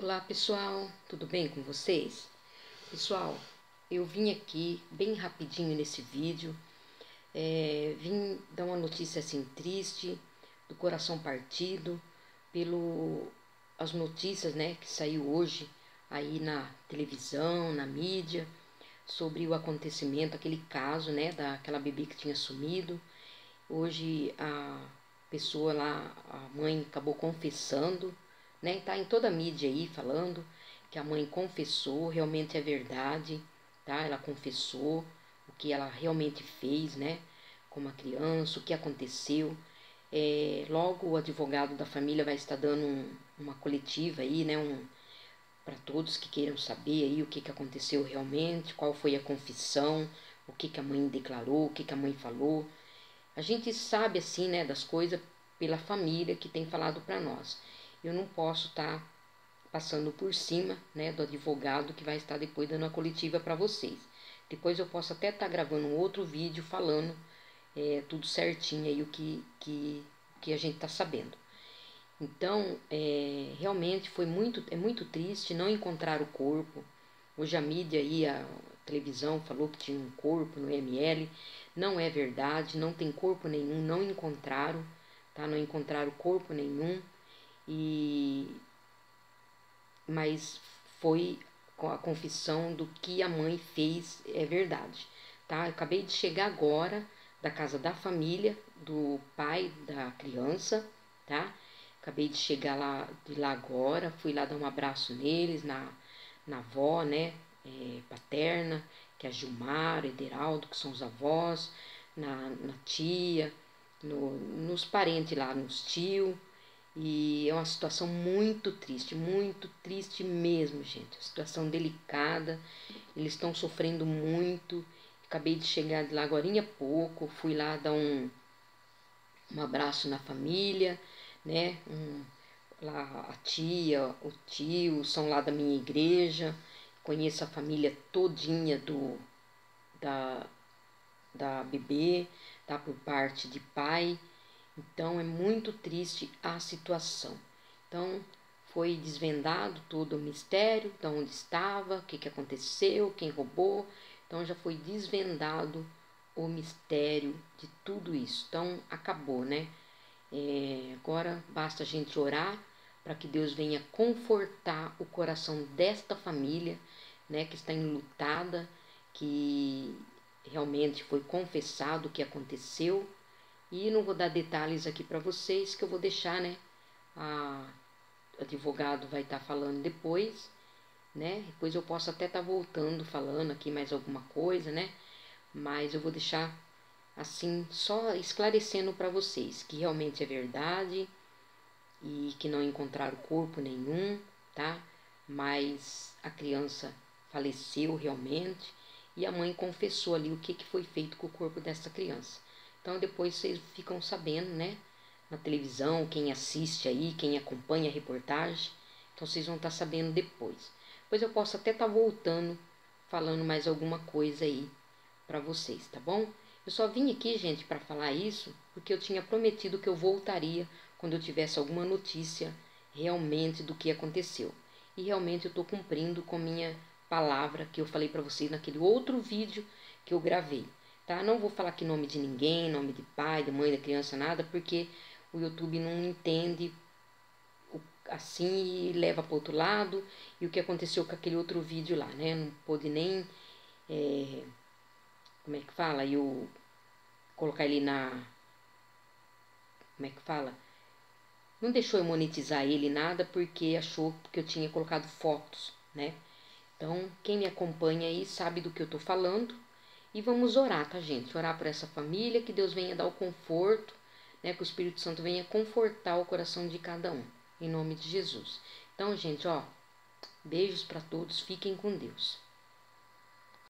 Olá pessoal, tudo bem com vocês? Pessoal, eu vim aqui bem rapidinho nesse vídeo, é, vim dar uma notícia assim triste, do coração partido, pelo as notícias né, que saiu hoje aí na televisão, na mídia, sobre o acontecimento, aquele caso né, daquela bebê que tinha sumido. Hoje a pessoa lá, a mãe acabou confessando né? Tá em toda a mídia aí falando que a mãe confessou, realmente é verdade, tá? Ela confessou o que ela realmente fez, né? Com a criança, o que aconteceu. É, logo o advogado da família vai estar dando um, uma coletiva aí, né? Um, para todos que queiram saber aí o que, que aconteceu realmente, qual foi a confissão, o que, que a mãe declarou, o que, que a mãe falou. A gente sabe assim, né, das coisas pela família que tem falado para nós eu não posso estar tá passando por cima né, do advogado que vai estar depois dando a coletiva para vocês. Depois eu posso até estar tá gravando um outro vídeo falando é, tudo certinho aí o que, que, que a gente está sabendo. Então, é, realmente foi muito, é muito triste não encontrar o corpo. Hoje a mídia aí, a televisão falou que tinha um corpo no ML. Não é verdade, não tem corpo nenhum, não encontraram, tá? Não encontraram corpo nenhum e mas foi a confissão do que a mãe fez é verdade, tá? Eu acabei de chegar agora da casa da família do pai da criança, tá? Acabei de chegar lá de lá agora, fui lá dar um abraço neles, na, na avó, né? É, paterna, que é a Gilmar, Ederaldo, que são os avós, na, na tia, no, nos parentes lá, nos tios, e é uma situação muito triste, muito triste mesmo, gente. Situação delicada. Eles estão sofrendo muito. Acabei de chegar de lá agora há pouco. Fui lá dar um, um abraço na família, né? Um, lá a tia, o tio são lá da minha igreja. Conheço a família todinha do da, da bebê, tá? Por parte de pai então é muito triste a situação. Então foi desvendado todo o mistério, de onde estava, o que, que aconteceu, quem roubou. Então já foi desvendado o mistério de tudo isso. Então acabou, né? É, agora basta a gente orar para que Deus venha confortar o coração desta família, né, que está enlutada, que realmente foi confessado o que aconteceu e não vou dar detalhes aqui para vocês, que eu vou deixar, né? A advogado vai estar tá falando depois, né? Depois eu posso até estar tá voltando falando aqui mais alguma coisa, né? Mas eu vou deixar assim só esclarecendo para vocês que realmente é verdade e que não encontraram corpo nenhum, tá? Mas a criança faleceu realmente e a mãe confessou ali o que, que foi feito com o corpo dessa criança. Então depois vocês ficam sabendo, né? Na televisão, quem assiste aí, quem acompanha a reportagem. Então vocês vão estar tá sabendo depois. Depois eu posso até estar tá voltando, falando mais alguma coisa aí para vocês, tá bom? Eu só vim aqui, gente, para falar isso, porque eu tinha prometido que eu voltaria quando eu tivesse alguma notícia realmente do que aconteceu. E realmente eu estou cumprindo com minha palavra que eu falei para vocês naquele outro vídeo que eu gravei tá? Não vou falar aqui nome de ninguém, nome de pai, de mãe, da criança, nada, porque o YouTube não entende assim e leva para outro lado. E o que aconteceu com aquele outro vídeo lá, né? Não pôde nem. É, como é que fala? Eu colocar ele na. Como é que fala? Não deixou eu monetizar ele nada porque achou que eu tinha colocado fotos, né? Então, quem me acompanha aí sabe do que eu tô falando. E vamos orar, tá, gente? Orar por essa família, que Deus venha dar o conforto, né? Que o Espírito Santo venha confortar o coração de cada um, em nome de Jesus. Então, gente, ó, beijos para todos, fiquem com Deus.